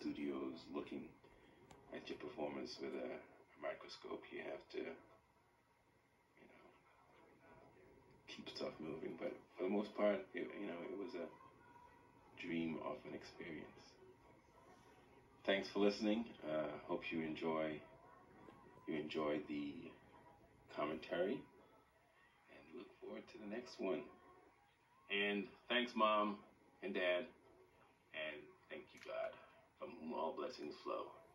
studios looking at your performance with a microscope. You have to, you know, keep stuff moving. But for the most part, it, you know, it was a dream of an experience. Thanks for listening. Uh, hope you enjoy you enjoyed the commentary and look forward to the next one. And thanks, Mom and Dad. Blessings flow.